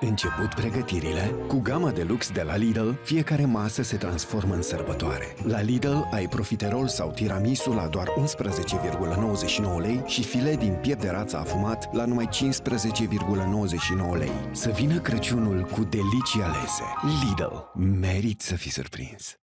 Ai început pregătirile? Cu gama de lux de la Lidl, fiecare masă se transformă în sărbătoare. La Lidl ai profiterol sau tiramisu la doar 11,99 lei și filet din piept de rață afumat la numai 15,99 lei. Să vină Crăciunul cu delicii alese. Lidl. Merit să fii surprins!